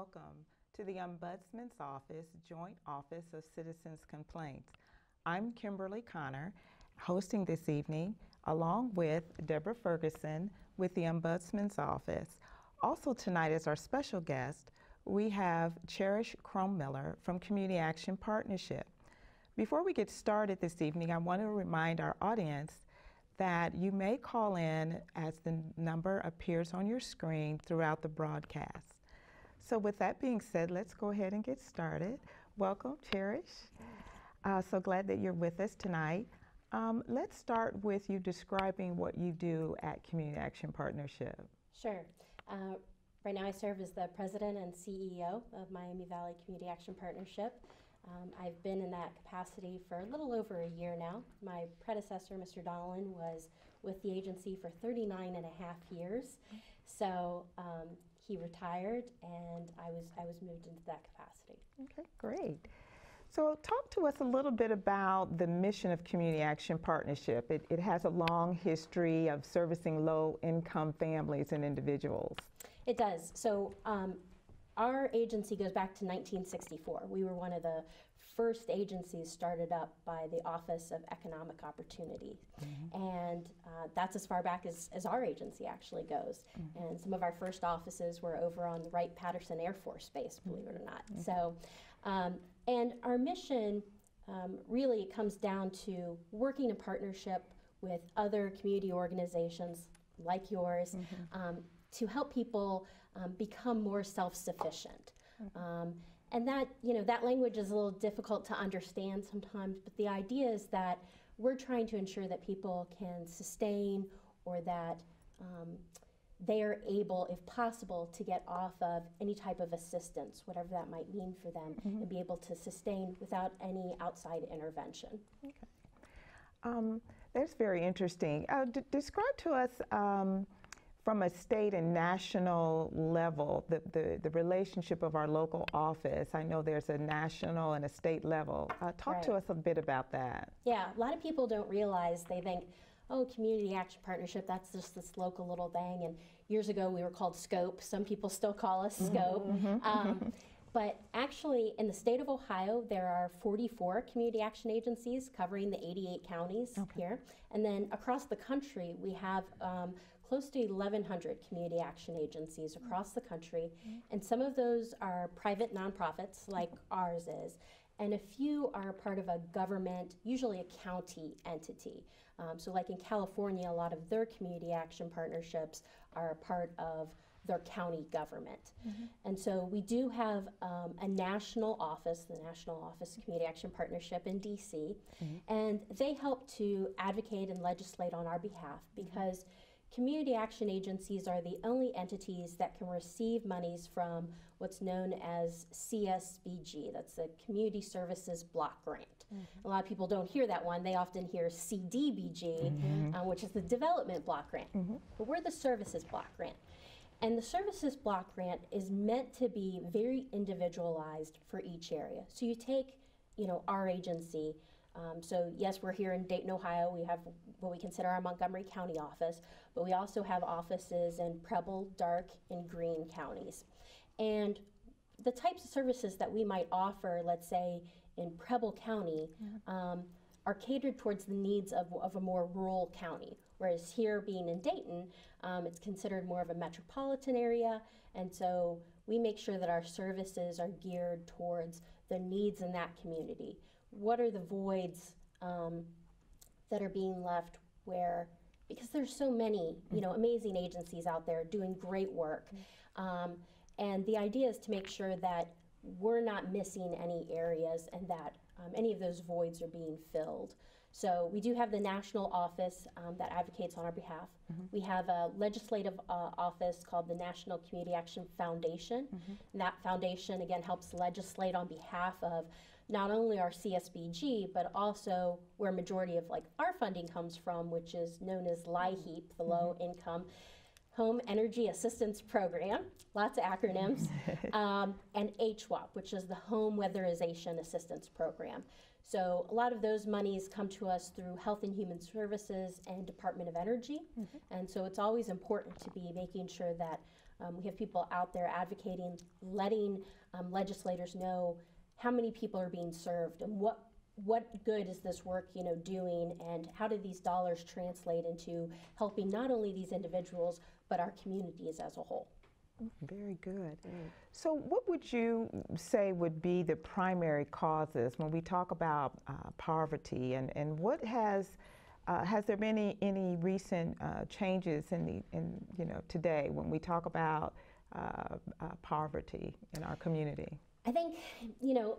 Welcome to the Ombudsman's Office Joint Office of Citizens Complaints. I'm Kimberly Conner, hosting this evening along with Deborah Ferguson with the Ombudsman's Office. Also tonight as our special guest, we have Cherish Miller from Community Action Partnership. Before we get started this evening, I want to remind our audience that you may call in as the number appears on your screen throughout the broadcast. So with that being said, let's go ahead and get started. Welcome, Cherish. Uh, so glad that you're with us tonight. Um, let's start with you describing what you do at Community Action Partnership. Sure. Uh, right now I serve as the president and CEO of Miami Valley Community Action Partnership. Um, I've been in that capacity for a little over a year now. My predecessor, Mr. Donlin, was with the agency for 39 and a half years. So um, he retired, and I was I was moved into that capacity. Okay, great. So, talk to us a little bit about the mission of Community Action Partnership. It, it has a long history of servicing low income families and individuals. It does. So, um, our agency goes back to 1964. We were one of the first agencies started up by the Office of Economic Opportunity. Mm-hmm. And uh, that's as far back as, as our agency actually goes. Mm-hmm. And some of our first offices were over on the Wright Patterson Air Force Base, believe it or not. Mm-hmm. So, um, and our mission um, really comes down to working in partnership with other community organizations like yours. Mm-hmm. Um, to help people um, become more self-sufficient. Mm-hmm. Um, and that, you know, that language is a little difficult to understand sometimes, but the idea is that we're trying to ensure that people can sustain or that um, they are able, if possible, to get off of any type of assistance, whatever that might mean for them, mm-hmm. and be able to sustain without any outside intervention. Okay. Um, that's very interesting. Uh, d- describe to us um, from a state and national level, the, the, the, relationship of our local office, I know there's a national and a state level. Uh, talk right. to us a bit about that. Yeah, a lot of people don't realize, they think, oh, community action partnership, that's just this local little thing. And years ago we were called SCOPE. Some people still call us mm-hmm, SCOPE. Mm-hmm, um, but actually, in the state of Ohio, there are 44 community action agencies covering the 88 counties okay. here. And then across the country, we have um, close to 1,100 community action agencies across the country. Mm-hmm. And some of those are private nonprofits, like ours is and a few are part of a government, usually a county entity. Um, so, like in California, a lot of their community action partnerships are part of their county government. Mm-hmm. And so we do have um, a national office, the National Office of Community Action Partnership in DC, mm-hmm. and they help to advocate and legislate on our behalf mm-hmm. because. Mm-hmm Community action agencies are the only entities that can receive monies from what's known as CSBG, that's the Community Services Block Grant. Mm-hmm. A lot of people don't hear that one, they often hear CDBG, mm-hmm. um, which is the Development Block Grant. Mm-hmm. But we're the Services Block Grant. And the Services Block Grant is meant to be very individualized for each area. So you take, you know, our agency, um, so yes, we're here in Dayton, Ohio. We have what we consider our Montgomery County office, but we also have offices in Preble, Darke, and Greene counties. And the types of services that we might offer, let's say in Preble County, yeah. um, are catered towards the needs of, of a more rural county. Whereas here, being in Dayton, um, it's considered more of a metropolitan area, and so we make sure that our services are geared towards the needs in that community what are the voids um, that are being left where because there's so many you know amazing agencies out there doing great work um, and the idea is to make sure that we're not missing any areas and that um, any of those voids are being filled so we do have the national office um, that advocates on our behalf. Mm-hmm. We have a legislative uh, office called the National Community Action Foundation. Mm-hmm. And that foundation, again, helps legislate on behalf of not only our CSBG, but also where majority of like our funding comes from, which is known as LIHEAP, the mm-hmm. Low Income Home Energy Assistance Program, lots of acronyms, um, and HWAP, which is the Home Weatherization Assistance Program. So a lot of those monies come to us through Health and Human Services and Department of Energy, mm-hmm. and so it's always important to be making sure that Um, we have people out there advocating, letting um, legislators know how many people are being served and what what good is this work you know doing and how do these dollars translate into helping not only these individuals but our communities as a whole Very good. So, what would you say would be the primary causes when we talk about uh, poverty, and, and what has uh, has there been any, any recent uh, changes in the in you know today when we talk about uh, uh, poverty in our community? I think, you know,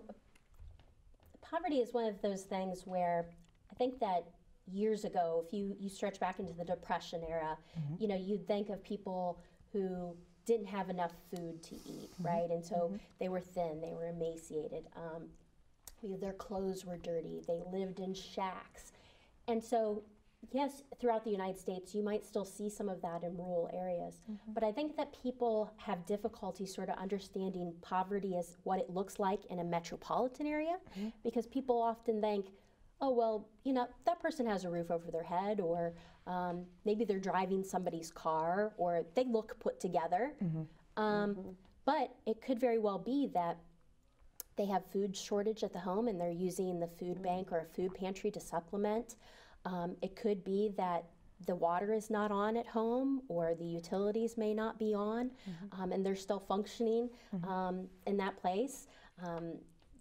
poverty is one of those things where I think that years ago, if you, you stretch back into the Depression era, mm-hmm. you know, you'd think of people who didn't have enough food to eat, mm-hmm. right? And so mm-hmm. they were thin, they were emaciated, um, their clothes were dirty, they lived in shacks. And so, yes, throughout the United States, you might still see some of that in rural areas. Mm-hmm. But I think that people have difficulty sort of understanding poverty as what it looks like in a metropolitan area mm-hmm. because people often think, oh, well, you know, that person has a roof over their head, or um, maybe they're driving somebody's car, or they look put together. Mm-hmm. Um, But it could very well be that they have food shortage at the home and they're using the food bank or a food pantry to supplement. Um, it could be that the water is not on at home or the utilities may not be on um, and they're still functioning um, in that place um,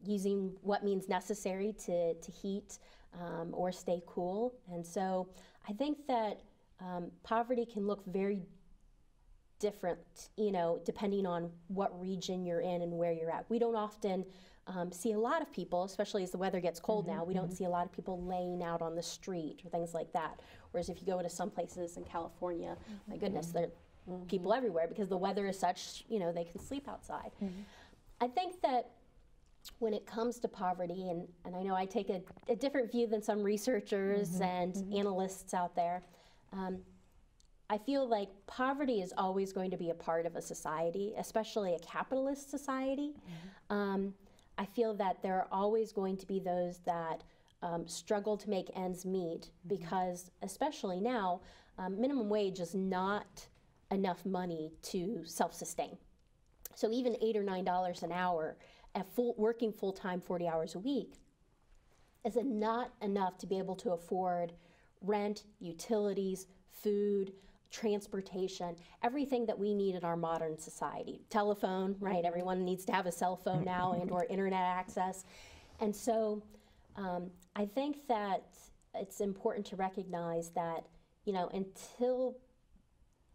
using what means necessary to, to heat um, or stay cool. And so I think that um, poverty can look very different, you know, depending on what region you're in and where you're at. We don't often um, see a lot of people, especially as the weather gets cold mm-hmm, now, we don't mm-hmm. see a lot of people laying out on the street or things like that. Whereas if you go to some places in California, my mm-hmm, goodness, there are people everywhere because the weather is such, you know, they can sleep outside. I think that when it comes to poverty, and, and I know I take a, a different view than some researchers and analysts out there, um, I feel like poverty is always going to be a part of a society, especially a capitalist society. Um, I feel that there are always going to be those that um, struggle to make ends meet because, especially now, um, minimum wage is not enough money to self sustain. So even eight or nine dollars an hour at full working full time, forty hours a week, is not enough to be able to afford rent, utilities, food, transportation, everything that we need in our modern society. Telephone, right? Everyone needs to have a cell phone now and or internet access. And so um, I think that it's important to recognize that, you know, until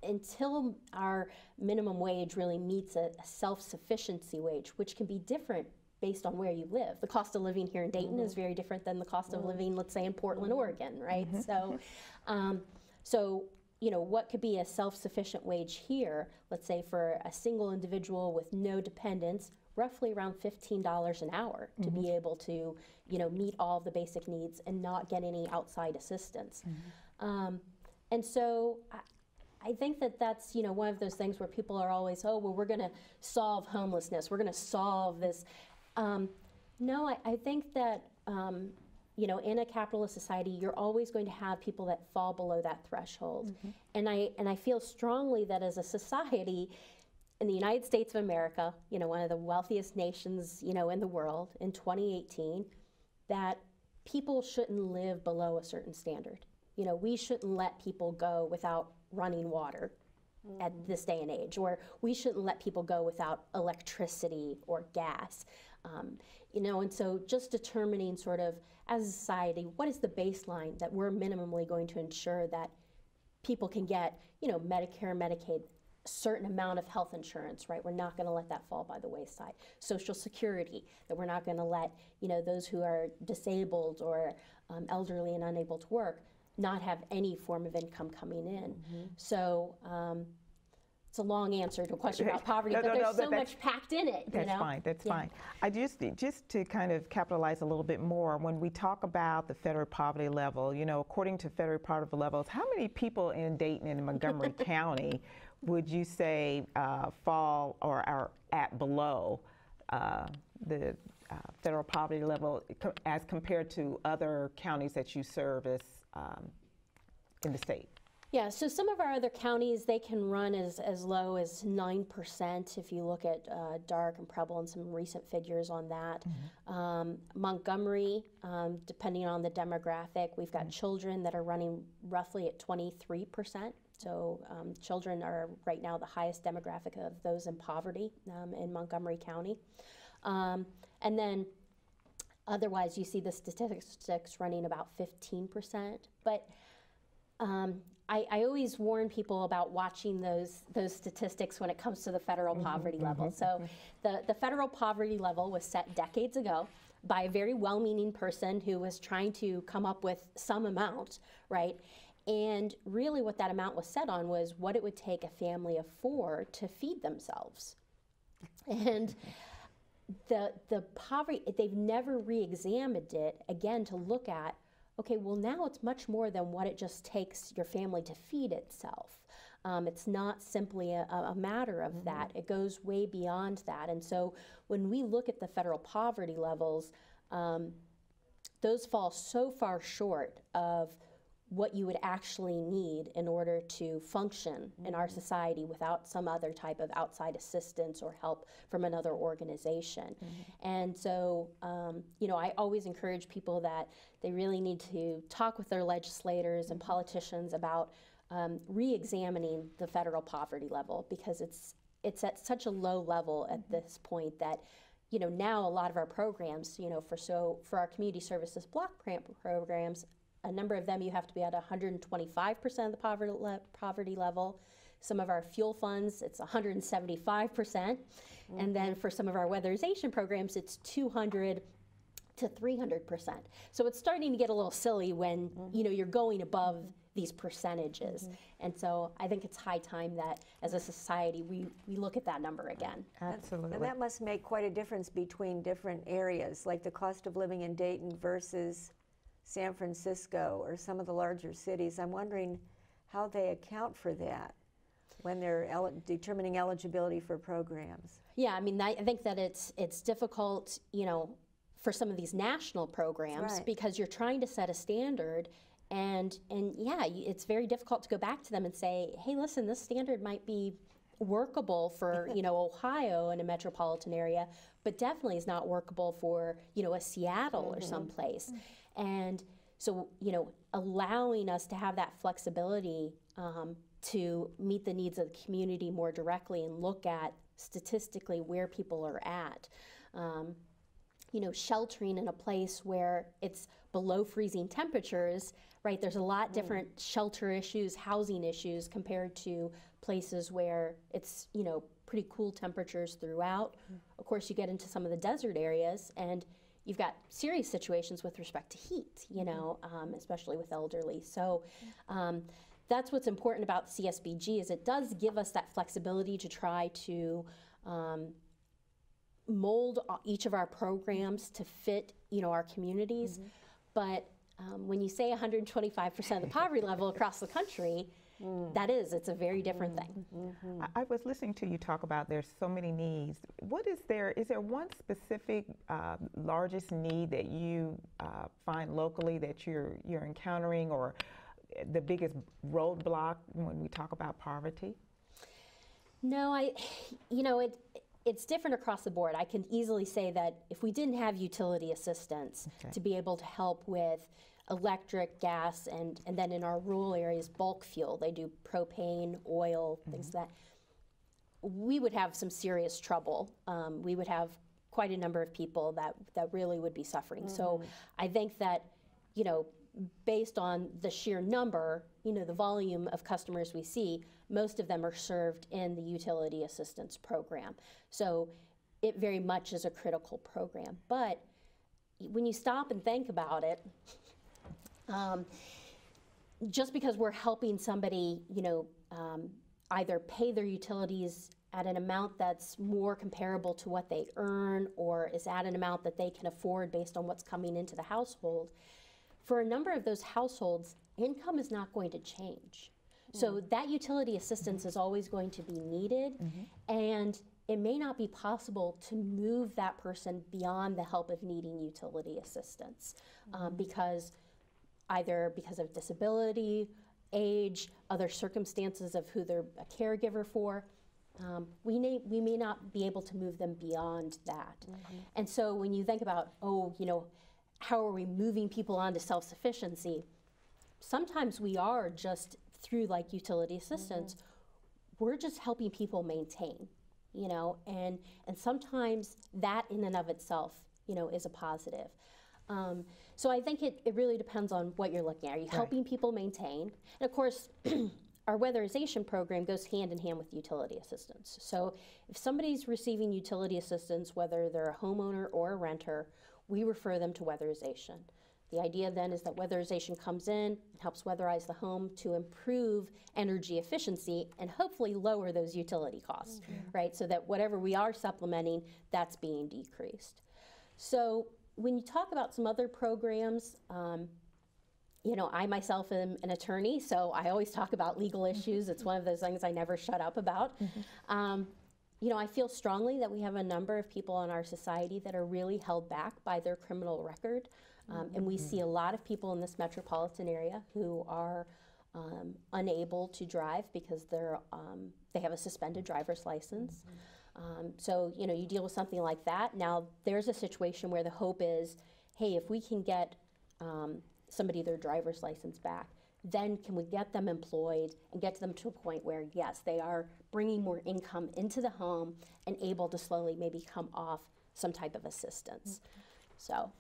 until our minimum wage really meets a, a self-sufficiency wage, which can be different based on where you live. The cost of living here in Dayton is very different than the cost of living, let's say, in Portland, Oregon, right? So, um, so you know, what could be a self-sufficient wage here? Let's say for a single individual with no dependents, roughly around fifteen dollars an hour to be able to, you know, meet all the basic needs and not get any outside assistance. Um, and so I, I think that that's you know one of those things where people are always oh well we're going to solve homelessness we're going to solve this um, no I, I think that um, you know in a capitalist society you're always going to have people that fall below that threshold. And I and I feel strongly that as a society in the United States of America you know one of the wealthiest nations you know in the world in 2018 that people shouldn't live below a certain standard. You know we shouldn't let people go without running water at this day and age, or we shouldn't let people go without electricity or gas. Um, you know, and so just determining sort of as a society, what is the baseline that we're minimally going to ensure that people can get, you know, Medicare, Medicaid, a certain amount of health insurance, right? We're not going to let that fall by the wayside. Social Security, that we're not going to let, you know, those who are disabled or um, elderly and unable to work not have any form of income coming in. So um, it's a long answer to a question about poverty, No, but no, no, there's so that- much packed in it. you That's know? fine, that's Yeah. fine. I just, just to kind of capitalize a little bit more, when we talk about the federal poverty level, you know, according to federal poverty levels, how many people in Dayton and Montgomery County would you say uh, fall or are at below uh, the uh, federal poverty level as compared to other counties that you service um, in the state? Yeah, so some of our other counties, they can run as, as low as 9% if you look at uh, Darke and Preble and some recent figures on that. Um, Montgomery, um, depending on the demographic, we've got children that are running roughly at 23%. So um, children are right now the highest demographic of those in poverty um, in Montgomery County. Um, and then otherwise, you see the statistics running about 15%. But um, I, I always warn people about watching those those statistics when it comes to the federal mm-hmm, poverty mm-hmm, level. So, mm-hmm. the the federal poverty level was set decades ago by a very well-meaning person who was trying to come up with some amount, right? And really, what that amount was set on was what it would take a family of four to feed themselves. And the the poverty they've never re-examined it again to look at okay, well, now it's much more than what it just takes your family to feed itself. Um, it's not simply a, a matter of mm-hmm. that, it goes way beyond that. And so when we look at the federal poverty levels, um, those fall so far short of what you would actually need in order to function mm-hmm. in our mm-hmm. society without some other type of outside assistance or help from another organization. Mm-hmm. And so, um, you know, I always encourage people that they really need to talk with their legislators and mm-hmm. politicians about um, re-examining the federal poverty level because it's it's at such a low level at mm-hmm. this point that you know now a lot of our programs you know for so for our community services block grant programs a number of them you have to be at 125% of the poverty, le- poverty level. Some of our fuel funds, it's 175%. percent mm hmm And then for some of our weatherization programs, it's 200 to 300%. So it's starting to get a little silly when, mm-hmm. you know, you're going above these percentages. Mm-hmm. And so I think it's high time that as a society we, we look at that number again. Absolutely. And that must make quite a difference between different areas, like the cost of living in Dayton versus San Francisco or some of the larger cities. I'm wondering how they account for that when they're el- determining eligibility for programs. Yeah, I mean, I think that it's it's difficult, you know, for some of these national programs right. because you're trying to set a standard and and yeah, it's very difficult to go back to them and say, "Hey, listen, this standard might be workable for you know Ohio in a metropolitan area, but definitely is not workable for you know a Seattle mm-hmm. or someplace. And so, you know, allowing us to have that flexibility um, to meet the needs of the community more directly and look at statistically where people are at. Um, you know, sheltering in a place where it's below freezing temperatures, right? There's a lot mm. different shelter issues, housing issues compared to places where it's, you know, pretty cool temperatures throughout. Mm. Of course, you get into some of the desert areas and you've got serious situations with respect to heat, you mm-hmm. know, um, especially with elderly. So um, that's what's important about CSBG is it does give us that flexibility to try to um, mold each of our programs to fit, you know, our communities. Mm-hmm. But um, when you say 125% of the poverty level across the country, Mm. That is, it's a very different thing. Mm-hmm. I, I, was listening to you talk about there's so many needs. What is there? Is there one specific uh, largest need that you uh, find locally that you're you're encountering, or the biggest roadblock when we talk about poverty? No, I, you know, it it's different across the board. I can easily say that if we didn't have utility assistance okay. to be able to help with electric, gas, and, and then in our rural areas, bulk fuel. They do propane, oil, mm-hmm. things like that. We would have some serious trouble. Um, we would have quite a number of people that, that really would be suffering. Mm-hmm. So I think that, you know, based on the sheer number, you know, the volume of customers we see, most of them are served in the utility assistance program. So it very much is a critical program. But when you stop and think about it, um, just because we're helping somebody, you know, um, either pay their utilities at an amount that's more comparable to what they earn or is at an amount that they can afford based on what's coming into the household, for a number of those households, income is not going to change. Mm. So that utility assistance mm-hmm. is always going to be needed, mm-hmm. and it may not be possible to move that person beyond the help of needing utility assistance um, mm-hmm. um, because either because of disability, age, other circumstances of who they're a caregiver for. Um, we, may, we may not be able to move them beyond that. And so when you think about, oh, you know, how are we moving people on to self sufficiency? Sometimes we are just through like utility assistance, we're just helping people maintain, you know, and, and sometimes that in and of itself, you know, is a positive. Um, so I think it, it really depends on what you're looking at. Are you helping people maintain? And of course, our weatherization program goes hand in hand with utility assistance. So if somebody's receiving utility assistance, whether they're a homeowner or a renter, we refer them to weatherization. The idea then is that weatherization comes in and helps weatherize the home to improve energy efficiency and hopefully lower those utility costs, right? So that whatever we are supplementing, that's being decreased. So when you talk about some other programs, um, you know, I myself am an attorney, so I always talk about legal issues. It's one of those things I never shut up about. Um, you know, I feel strongly that we have a number of people in our society that are really held back by their criminal record. Um, and we see a lot of people in this metropolitan area who are um, unable to drive because they're, um, they have a suspended driver's license. Um, so, you know, you deal with something like that. Now, there's a situation where the hope is hey, if we can get um, somebody their driver's license back, then can we get them employed and get them to a point where, yes, they are bringing more income into the home and able to slowly maybe come off some type of assistance. So,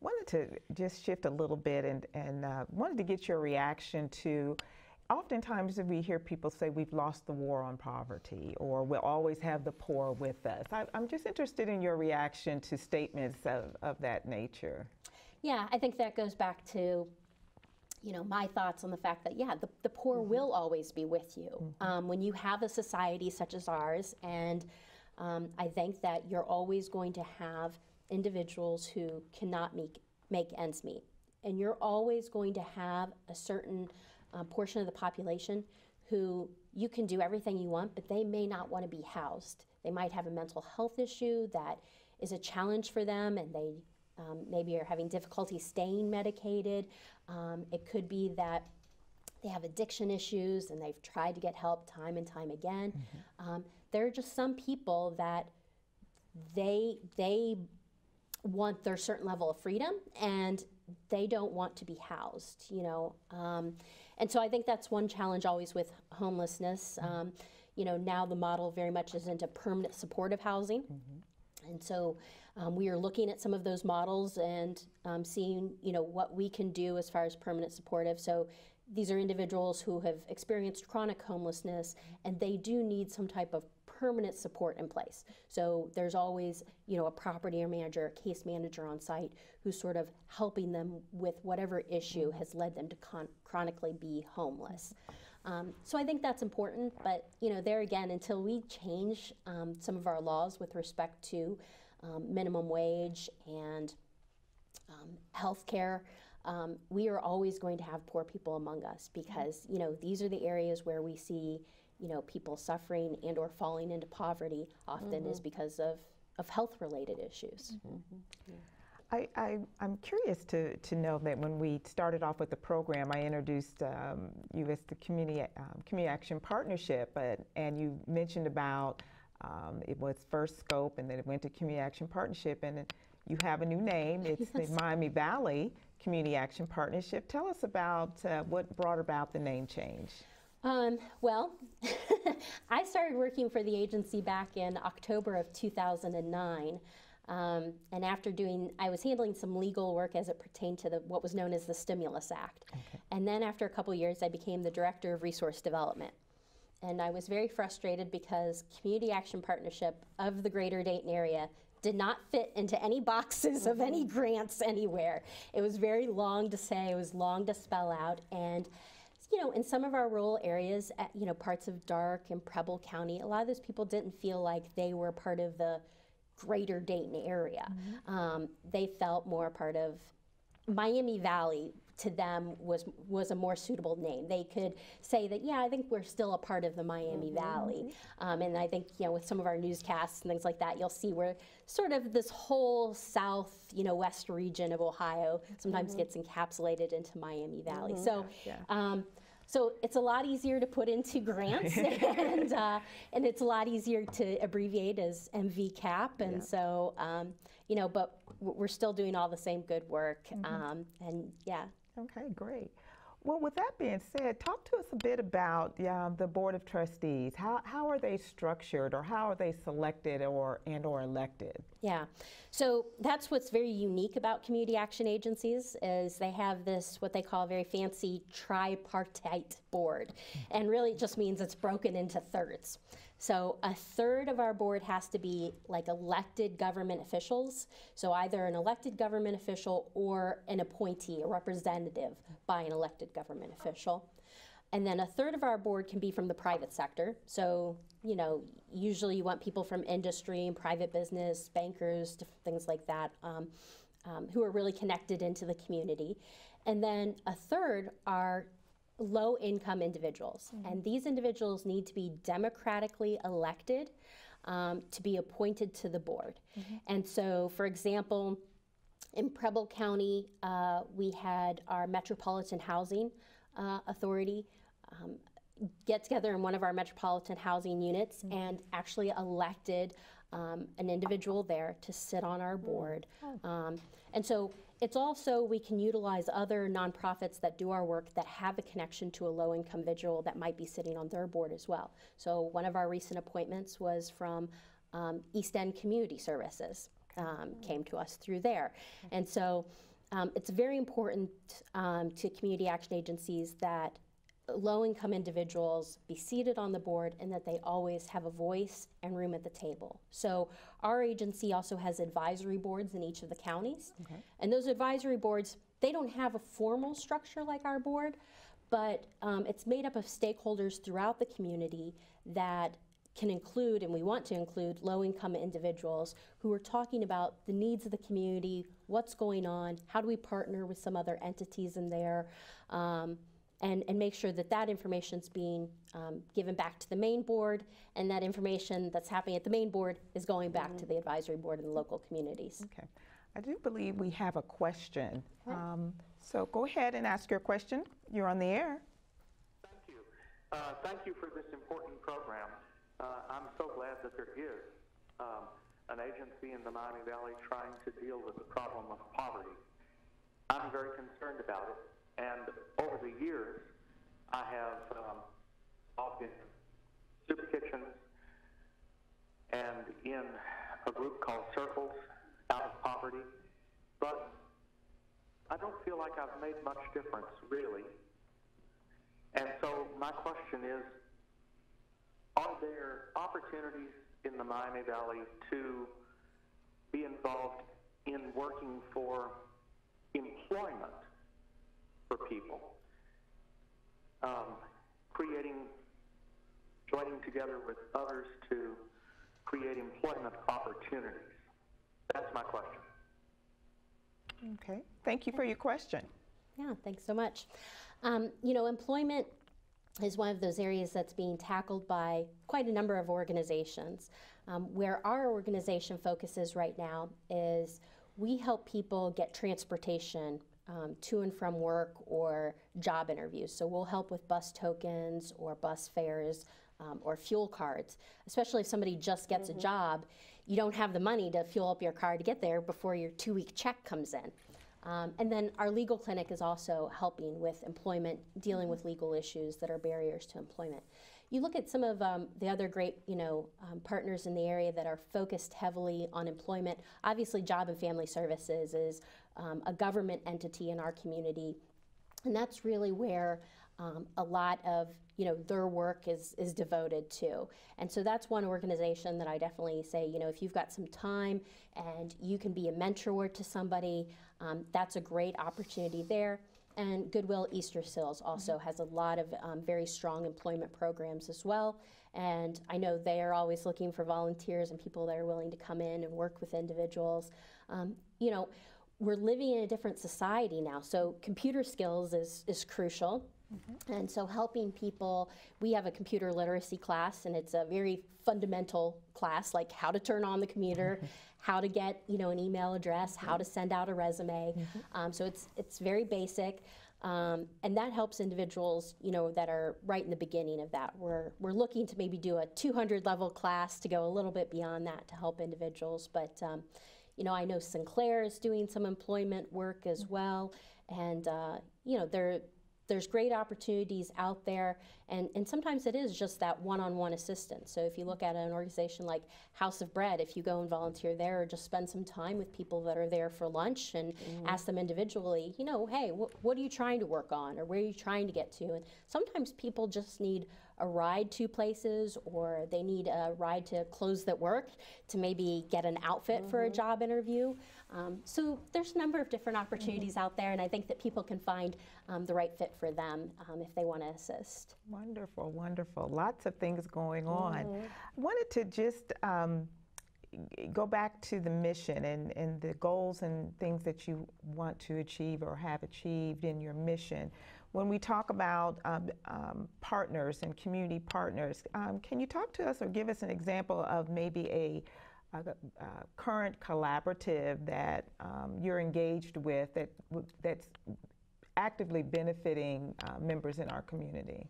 Wanted to just shift a little bit and, and uh, wanted to get your reaction to oftentimes we hear people say we've lost the war on poverty or we'll always have the poor with us. I, I'm just interested in your reaction to statements of, of that nature. yeah, I think that goes back to you know my thoughts on the fact that yeah the, the poor will always be with you um, when you have a society such as ours and um, i think that you're always going to have individuals who cannot make, make ends meet and you're always going to have a certain portion of the population who you can do everything you want but they may not want to be housed they might have a mental health issue that is a challenge for them and they um, maybe are having difficulty staying medicated. Um, it could be that they have addiction issues and they've tried to get help time and time again. Um, there are just some people that they they want their certain level of freedom and they don't want to be housed, you know. Um, and so I think that's one challenge always with homelessness. Um, you know, now the model very much is into permanent supportive housing. And so um, we are looking at some of those models and um, seeing, you know, what we can do as far as permanent supportive. So these are individuals who have experienced chronic homelessness and they do need some type of permanent support in place. So there's always, you know, a property manager, a case manager on site who's sort of helping them with whatever issue has led them to chronically be homeless. Um, so I think that's important, but you know, there again, until we change um, some of our laws with respect to um, minimum wage and um, health care, um, we are always going to have poor people among us because you know these are the areas where we see you know people suffering and or falling into poverty often is because of of health related issues. I, I, I'm curious to, to know that when we started off with the program, I introduced um, you as the Community, um, Community Action Partnership, but, and you mentioned about um, it was first Scope and then it went to Community Action Partnership, and it- you have a new name. It's the Miami Valley Community Action Partnership. Tell us about uh, what brought about the name change. Um, well, I started working for the agency back in October of 2009. Um, and after doing, I was handling some legal work as it pertained to the, what was known as the Stimulus Act. And then after a couple years, I became the Director of Resource Development. And I was very frustrated because Community Action Partnership of the greater Dayton area did not fit into any boxes of any grants anywhere. It was very long to say, it was long to spell out. And you know, in some of our rural areas, at, you know, parts of Darke and Preble County, a lot of those people didn't feel like they were part of the greater Dayton area. Um, they felt more part of Miami Valley. To them was was a more suitable name. They could say that, yeah, I think we're still a part of the Miami Valley. Um, and I think you know, with some of our newscasts and things like that, you'll see where sort of this whole south, you know, west region of Ohio sometimes gets encapsulated into Miami Valley. So. Um, So it's a lot easier to put into grants, and uh, and it's a lot easier to abbreviate as MVCAP. And Yeah. so, um, you know, but we're still doing all the same good work. Um, and yeah, Okay, great. Well, with that being said, talk to us a bit about um, the Board of Trustees. How, how are they structured or how are they selected or and or elected? Yeah. So that's what's very unique about community action agencies is they have this what they call a very fancy tripartite board. And really it just means it's broken into thirds. So a third of our board has to be like elected government officials. So either an elected government official or an appointee, a representative by an elected government official. And then a third of our board can be from the private sector. So, you know, usually you want people from industry and private business, bankers, things like that, um, um, who are really connected into the community. And then a third are low income individuals. And these individuals need to be democratically elected um, to be appointed to the board. And so, for example, in Preble County, uh, we had our Metropolitan Housing uh, Authority um, get together in one of our metropolitan housing units and actually elected um, an individual there to sit on our board. Um, and so it's also, we can utilize other nonprofits that do our work that have a connection to a low income individual that might be sitting on their board as well. So one of our recent appointments was from um, East End Community Services, um, came to us through there. And so um, it's very important um, to community action agencies that low-income individuals be seated on the board and that they always have a voice and room at the table. So our agency also has advisory boards in each of the counties. And those advisory boards, they don't have a formal structure like our board, but um, it's made up of stakeholders throughout the community that can include, and we want to include, low-income individuals who are talking about the needs of the community, what's going on, how do we partner with some other entities in there, um, and, and make sure that that information is being um, given back to the main board, and that information that's happening at the main board is going back to the advisory board and the local communities. Okay. I do believe we have a question. Um, so go ahead and ask your question. You're on the air. Thank you. Uh, Thank you for this important program. Uh, I'm so glad that there is um, an agency in the Miami Valley trying to deal with the problem of poverty. I'm very concerned about it, and over the years, I have um, involved in soup kitchens and in a group called Circles Out of Poverty, but I don't feel like I've made much difference, really. And so my question is, are there opportunities in the Miami Valley to be involved in working for employment for people? Um, creating, joining together with others to create employment opportunities. That's my question. Okay. Thank you for your question. Yeah, thanks so much. Um, you know, employment is one of those areas that's being tackled by quite a number of organizations. Um, where our organization focuses right now is we help people get transportation um, to and from work or job interviews. So we'll help with bus tokens or bus fares um, or fuel cards, especially if somebody just gets a job. You don't have the money to fuel up your car to get there before your two week check comes in. Um, and then our legal clinic is also helping with employment, dealing with legal issues that are barriers to employment. You look at some of um, the other great, you know, um, partners in the area that are focused heavily on employment. Obviously, Job and Family Services is um, a government entity in our community, and that's really where um, a lot of you know their work is is devoted to. And so that's one organization that i definitely say you know if you've got some time and you can be a mentor to somebody um, that's a great opportunity there and Goodwill Easter Seals also has a lot of um, very strong employment programs as well. And i know they are always looking for volunteers and people that are willing to come in and work with individuals. Um, you know we're living in a different society now so computer skills is, is crucial and so helping people, we have a computer literacy class and it's a very fundamental class like how to turn on the computer, how to get, you know, an email address, how to send out a resume. Um, so it's it's very basic. Um, and that helps individuals, you know, that are right in the beginning of that. We're, we're looking to maybe do a 200 level class to go a little bit beyond that to help individuals. But, um, you know, I know Sinclair is doing some employment work as well. And, uh, you know, they're, there's great opportunities out there, and, and sometimes it is just that one on one assistance. So, if you look at an organization like House of Bread, if you go and volunteer there or just spend some time with people that are there for lunch and mm-hmm. ask them individually, you know, hey, wh- what are you trying to work on or where are you trying to get to? And sometimes people just need a ride to places or they need a ride to clothes that work to maybe get an outfit for a job interview. Um, so there's a number of different opportunities out there, and I think that people can find um, the right fit for them um, if they want to assist. Wonderful, wonderful. Lots of things going on. I wanted to just um, go back to the mission and, and the goals and things that you want to achieve or have achieved in your mission. When we talk about um, um, partners and community partners, um, can you talk to us or give us an example of maybe a, a, a current collaborative that um, you're engaged with that that's actively benefiting uh, members in our community?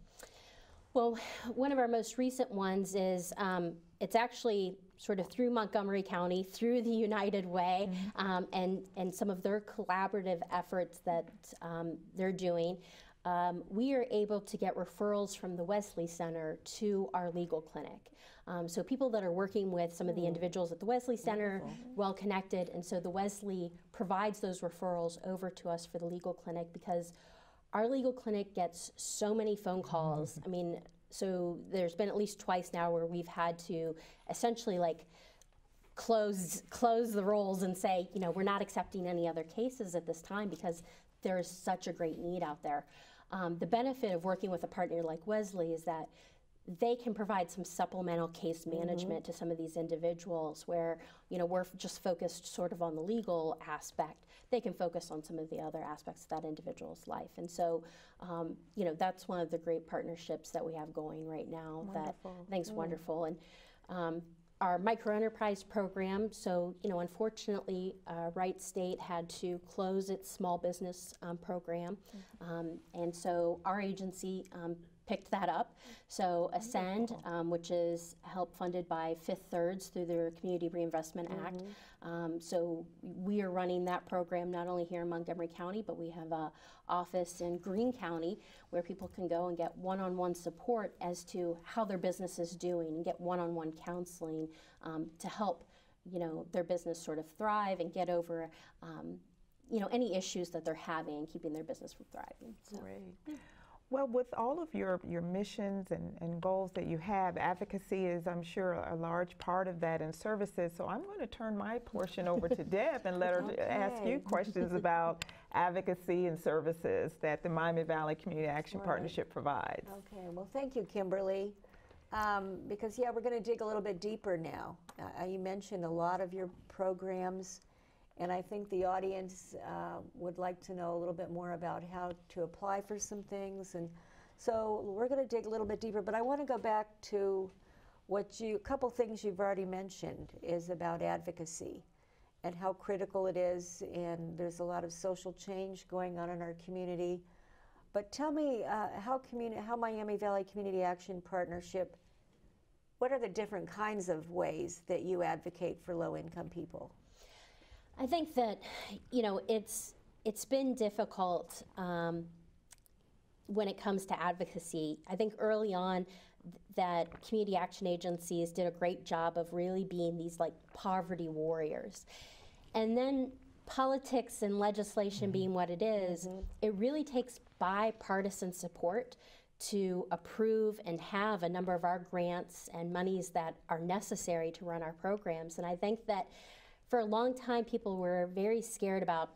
Well, one of our most recent ones is um, it's actually sort of through Montgomery County, through the United Way, um, and and some of their collaborative efforts that um, they're doing. Um, we are able to get referrals from the Wesley Center to our legal clinic. Um, so people that are working with some of the individuals at the Wesley Center, well connected, and so the Wesley provides those referrals over to us for the legal clinic because our legal clinic gets so many phone calls. I mean, so there's been at least twice now where we've had to essentially like close close the rolls and say, you know, we're not accepting any other cases at this time because there is such a great need out there. Um, the benefit of working with a partner like Wesley is that they can provide some supplemental case management to some of these individuals where you know we're just focused sort of on the legal aspect. They can focus on some of the other aspects of that individual's life. And so um, you know that's one of the great partnerships that we have going right now that i think's wonderful. And um, our microenterprise program. So, you know, unfortunately, uh, Wright State had to close its small business um, program, um, and so our agency um, picked that up. So, Ascend, um, which is help funded by Fifth Thirds through their Community Reinvestment Act. Um, so, we are running that program not only here in Montgomery County, but we have a office in Greene County where people can go and get one-on-one support as to how their business is doing and get one-on-one counseling um, to help you know their business sort of thrive and get over um, you know any issues that they're having keeping their business from thriving so Great. Well, with all of your, your missions and, and goals that you have, advocacy is, I'm sure, a large part of that and services. So I'm going to turn my portion over to Deb and let her ask you questions about advocacy and services that the Miami Valley Community Action Right. Partnership provides. Okay, well, thank you, Kimberly. Um, because, yeah, we're going to dig a little bit deeper now. Uh, you mentioned a lot of your programs, and I think the audience uh, would like to know a little bit more about how to apply for some things. And so we're going to dig a little bit deeper, but I want to go back to what you, a couple things you've already mentioned is about advocacy and how critical it is, and there's a lot of social change going on in our community. But tell me uh, how communi- how Miami Valley Community Action Partnership. What are the different kinds of ways that you advocate for low-income people? I think that you know it's it's been difficult um, when it comes to advocacy. I think early on th- that community action agencies did a great job of really being these like poverty warriors, and then politics and legislation being what it is, it really takes bipartisan support to approve and have a number of our grants and monies that are necessary to run our programs. And I think that for a long time, people were very scared about,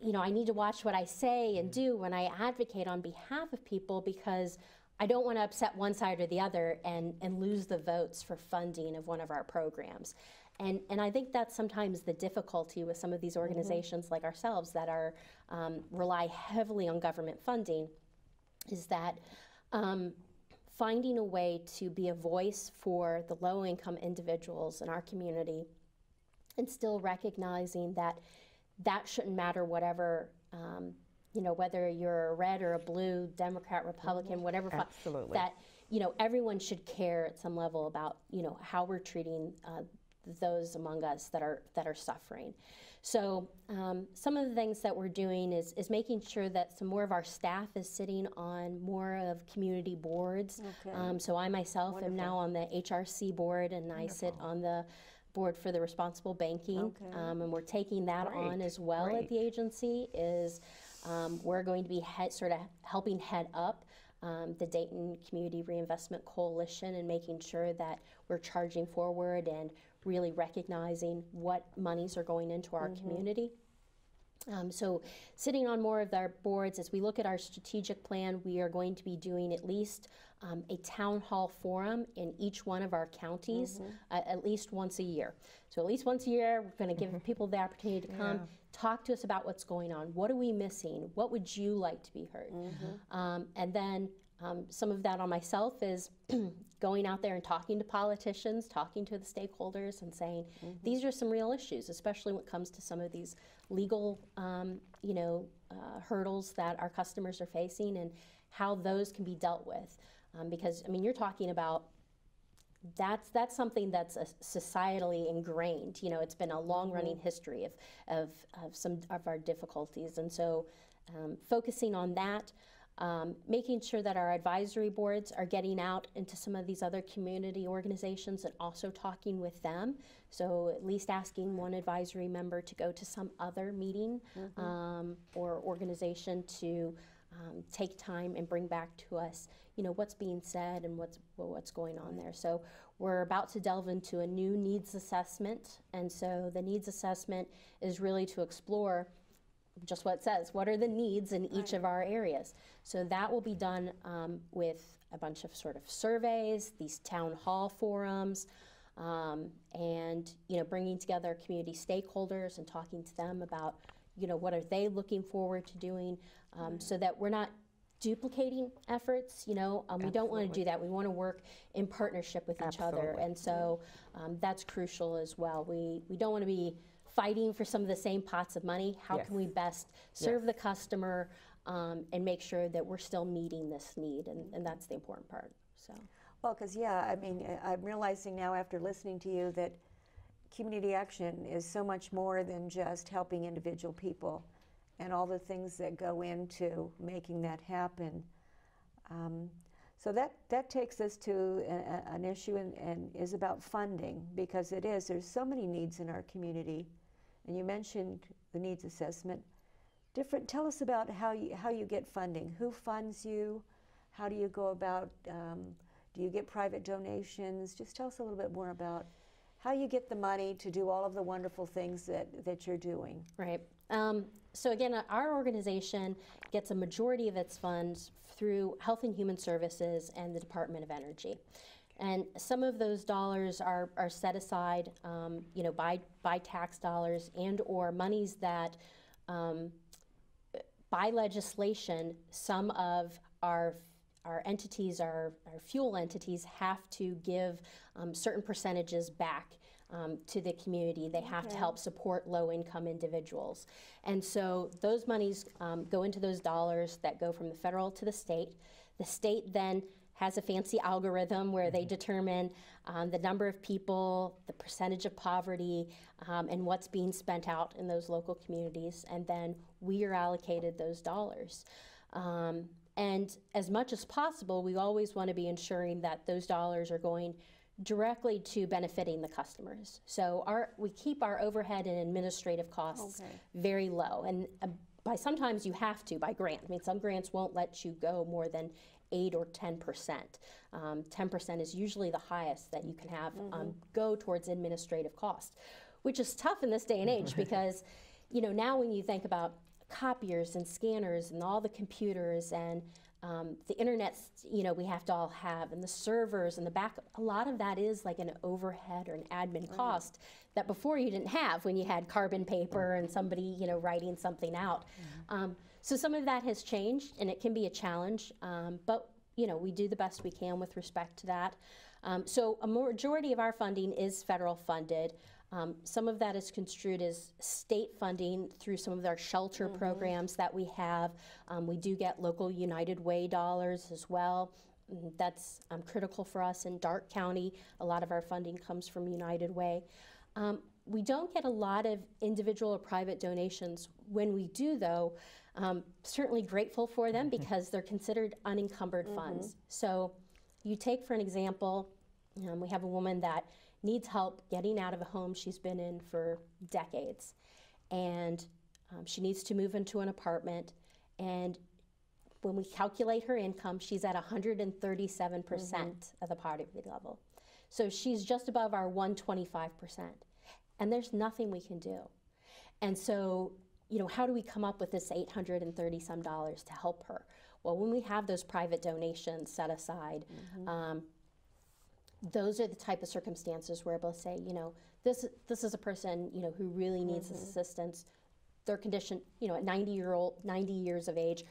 you know, I need to watch what I say and do when I advocate on behalf of people because I don't want to upset one side or the other and, and lose the votes for funding of one of our programs. And, and I think that's sometimes the difficulty with some of these organizations like ourselves that are um, rely heavily on government funding is that um, finding a way to be a voice for the low income individuals in our community and still recognizing that that shouldn't matter whatever um, you know, whether you're a red or a blue, Democrat, Republican, whatever. Absolutely. That, you know, everyone should care at some level about, you know, how we're treating uh, those among us that are that are suffering. So um, some of the things that we're doing is is making sure that some more of our staff is sitting on more of community boards. Okay. Um, so I myself am now on the HRC board, and I sit on the board for the responsible banking. Okay. Um, and we're taking that on as well great. at the agency. Is um, we're going to be head, sort of helping head up um, the Dayton Community Reinvestment Coalition and making sure that we're charging forward and really recognizing what monies are going into our community. Um, so, sitting on more of our boards, as we look at our strategic plan, we are going to be doing at least um, a town hall forum in each one of our counties uh, at least once a year. So, at least once a year, we're going to give people the opportunity to come talk to us about what's going on. What are we missing? What would you like to be heard? Um, and then um, some of that on myself is going out there and talking to politicians, talking to the stakeholders, and saying these are some real issues, especially when it comes to some of these legal, um, you know, uh, hurdles that our customers are facing, and how those can be dealt with. Um, because I mean, you're talking about that's that's something that's a societally ingrained. You know, it's been a long-running history of, of of some of our difficulties, and so um, focusing on that, um, making sure that our advisory boards are getting out into some of these other community organizations and also talking with them. So at least asking one advisory member to go to some other meeting um, or organization to um, take time and bring back to us, you know, what's being said and what's well, what's going on there. So we're about to delve into a new needs assessment, and so the needs assessment is really to explore just what it says. What are the needs in each of our areas? So that will be done um, with a bunch of sort of surveys, these town hall forums, um, and you know, bringing together community stakeholders and talking to them about you know what are they looking forward to doing, um, so that we're not duplicating efforts. You know, um, we don't want to do that. We want to work in partnership with each other, and so um, that's crucial as well. We we don't want to be fighting for some of the same pots of money. How Yes. can we best serve the customer um, and make sure that we're still meeting this need? And, and that's the important part. So, Well, because, yeah, I mean, I'm realizing now after listening to you that community action is so much more than just helping individual people and all the things that go into making that happen. Um, so that, that takes us to a, a- an issue and, and is about funding because it is. There's so many needs in our community. And you mentioned the needs assessment. Different, tell us about how you, how you get funding. Who funds you? How do you go about, um, do you get private donations? Just tell us a little bit more about how you get the money to do all of the wonderful things that, that you're doing. right. Um, so, again, uh, our organization gets a majority of its funds through Health and Human Services and the Department of Energy. And some of those dollars are, are set aside, um, you know, by, by tax dollars and or monies that um, by legislation, some of our our entities, our, our fuel entities, have to give um, certain percentages back um, to the community. They have to help support low income individuals. And so those monies um, go into those dollars that go from the federal to the state. The state then has a fancy algorithm where they determine um, the number of people, the percentage of poverty, um, and what's being spent out in those local communities, and then we are allocated those dollars. Um, and as much as possible, we always want to be ensuring that those dollars are going directly to benefiting the customers. So our we keep our overhead and administrative costs Okay. very low, and uh, by sometimes you have to by grant. I mean, some grants won't let you go more than eight or ten percent. Um, ten percent is usually the highest that you can have um, go towards administrative cost, which is tough in this day and age because, you know, now when you think about copiers and scanners and all the computers and um, the internet, you know, we have to all have, and the servers and the backup. A lot of that is like an overhead or an admin cost that before you didn't have when you had carbon paper and somebody, you know, writing something out. Um, so some of that has changed, and it can be a challenge. Um, but you know, we do the best we can with respect to that. Um, so a majority of our funding is federal funded. Um, some of that is construed as state funding through some of our shelter programs that we have. Um, we do get local United Way dollars as well. Mm, That's um, critical for us in Darke County. A lot of our funding comes from United Way. Um, we don't get a lot of individual or private donations. When we do, though, um, certainly grateful for them because they're considered unencumbered funds. So, you take for an example, um, we have a woman that needs help getting out of a home she's been in for decades, and um, she needs to move into an apartment. And when we calculate her income, she's at 137% of the poverty level. So she's just above our 125%. And there's nothing we can do. And so, you know, how do we come up with this 830 some dollars to help her? Well, when we have those private donations set aside, um, those are the type of circumstances where to say, you know, this this is a person, you know, who really needs this assistance. Their condition, you know, at 90 year old, 90 years of age,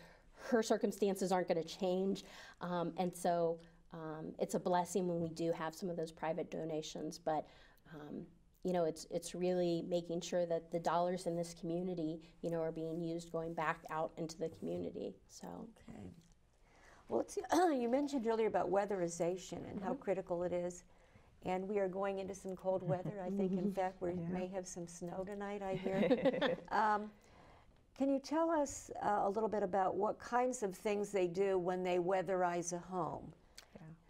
her circumstances aren't going to change, um, and so um, it's a blessing when we do have some of those private donations. But um, you know, it's it's really making sure that the dollars in this community, you know, are being used going back out into the community. So. Okay. Well, it's, you mentioned earlier about weatherization and how critical it is. And we are going into some cold weather. I think, in fact, we may have some snow tonight, I hear. um, can you tell us uh, a little bit about what kinds of things they do when they weatherize a home?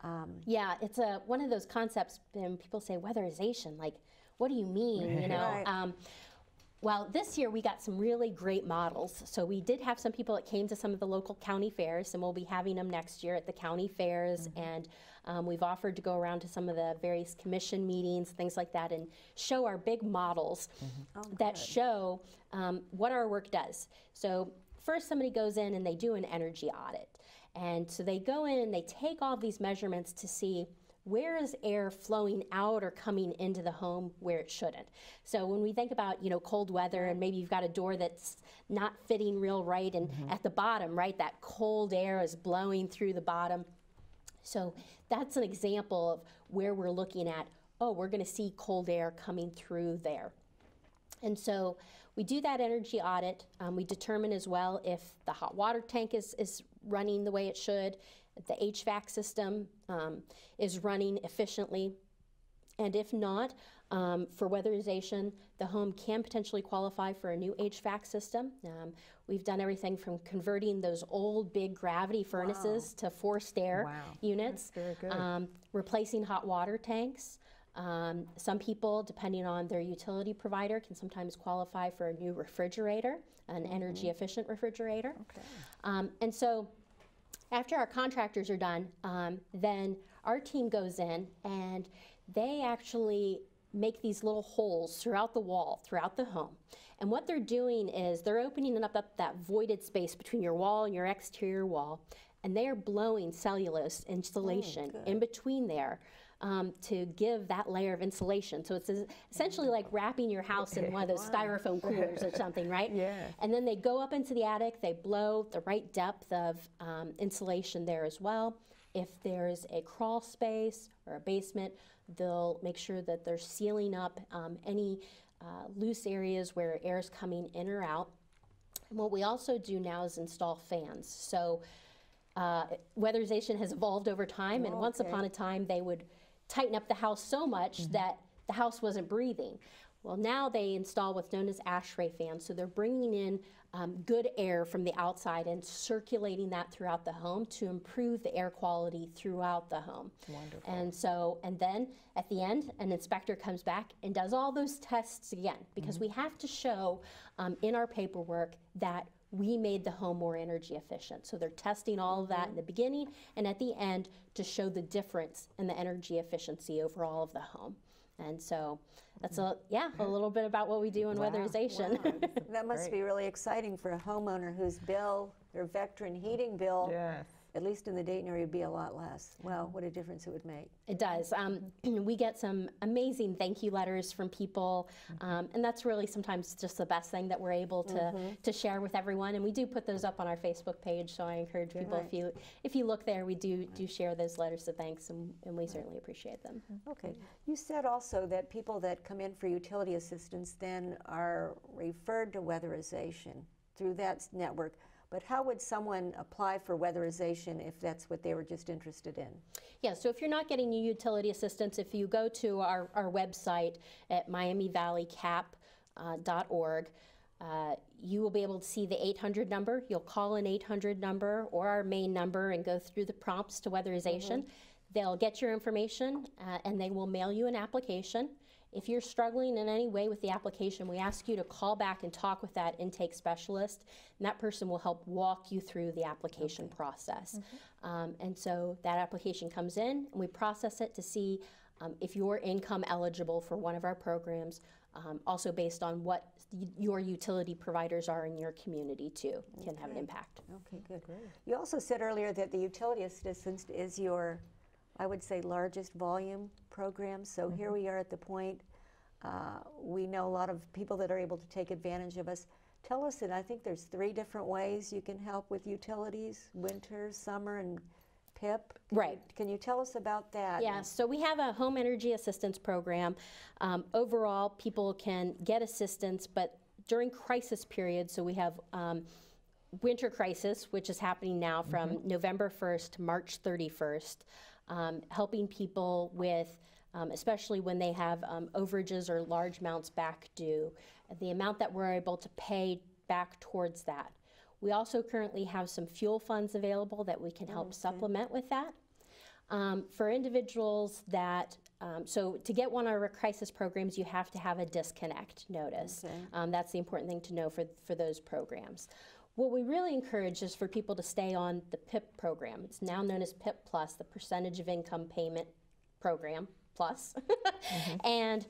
Um, Yeah, it's a one of those concepts. And people say weatherization. Like, what do you mean? You know. Right. Um, well, this year we got some really great models. So we did have some people that came to some of the local county fairs, and we'll be having them next year at the county fairs. And um, we've offered to go around to some of the various commission meetings, things like that, and show our big models that show um, what our work does. So first, somebody goes in and they do an energy audit. And so they go in and they take all these measurements to see where is air flowing out or coming into the home where it shouldn't. So when we think about, you know, cold weather and maybe you've got a door that's not fitting real right and at the bottom, right, that cold air is blowing through the bottom. So that's an example of where we're looking at, oh, we're going to see cold air coming through there. And so we do that energy audit. Um, we determine as well if the hot water tank is, is running the way it should, the HVAC system um, is running efficiently. And if not, um, for weatherization, the home can potentially qualify for a new HVAC system. Um, we've done everything from converting those old big gravity furnaces to forced air Wow. units, That's very good. um, replacing hot water tanks. Um, some people, depending on their utility provider, can sometimes qualify for a new refrigerator, an energy efficient refrigerator. Um, and so, after our contractors are done, um, then our team goes in and they actually make these little holes throughout the wall, throughout the home. And what they're doing is they're opening up, up that voided space between your wall and your exterior wall, and they are blowing cellulose insulation in between there. Um, to give that layer of insulation. So it's essentially like wrapping your house in one of those styrofoam coolers or something, right? Yeah. And then they go up into the attic, they blow the right depth of um, insulation there as well. If there's a crawl space or a basement, they'll make sure that they're sealing up um, any uh, loose areas where air is coming in or out. And what we also do now is install fans. So uh, weatherization has evolved over time, and once okay. upon a time they would tighten up the house so much that the house wasn't breathing. Well, now they install what's known as ASHRAE fans, so they're bringing in um, good air from the outside and circulating that throughout the home to improve the air quality throughout the home. Wonderful. And so, and then at the end, an inspector comes back and does all those tests again because we have to show um, in our paperwork that we made the home more energy efficient. So they're testing all of that in mm-hmm. the beginning and at the end to show the difference in the energy efficiency overall of the home. And so that's mm-hmm. a yeah, a little bit about what we do in weatherization. that must be really exciting for a homeowner whose bill, their Vectren heating bill, Yes. At least in the Dayton area, would be a lot less. Well, what a difference it would make. It does. Um, we get some amazing thank you letters from people, um, and that's really sometimes just the best thing that we're able to, to share with everyone. And we do put those up on our Facebook page, so I encourage people if you if you look there, we do do share those letters of thanks, and, and we certainly appreciate them. Okay. You said also that people that come in for utility assistance then are referred to weatherization through that network. But how would someone apply for weatherization if that's what they were just interested in? Yeah, so if you're not getting your utility assistance, if you go to our, our website at miamivalleycap.org, uh, you will be able to see the 800 number. You'll call an 800 number or our main number and go through the prompts to weatherization. They'll get your information uh, and they will mail you an application. If you're struggling in any way with the application, we ask you to call back and talk with that intake specialist, and that person will help walk you through the application process. Um, and so that application comes in, and we process it to see um, if you're income eligible for one of our programs, um, also based on what y- your utility providers are in your community too, can have an impact. Okay, good. You also said earlier that the utility assistance is your, I would say, largest volume program. So here we are at the point, uh, we know a lot of people that are able to take advantage of us. Tell us that I think there's three different ways you can help with utilities, winter, summer, and PIP. Can Right. you- Can you tell us about that? Yeah, so we have a home energy assistance program. Um, overall, people can get assistance, but during crisis periods, so we have um, winter crisis, which is happening now from November 1st to March 31st, um, helping people with, um, especially when they have um, overages or large amounts back due, the amount that we're able to pay back towards that. We also currently have some fuel funds available that we can help supplement with that. Um, for individuals that, um, so to get one of our crisis programs, you have to have a disconnect notice. Okay. Um, that's the important thing to know for, for those programs. What we really encourage is for people to stay on the PIP program. It's now known as PIP Plus, the Percentage of Income Payment Program Plus. Mm-hmm. and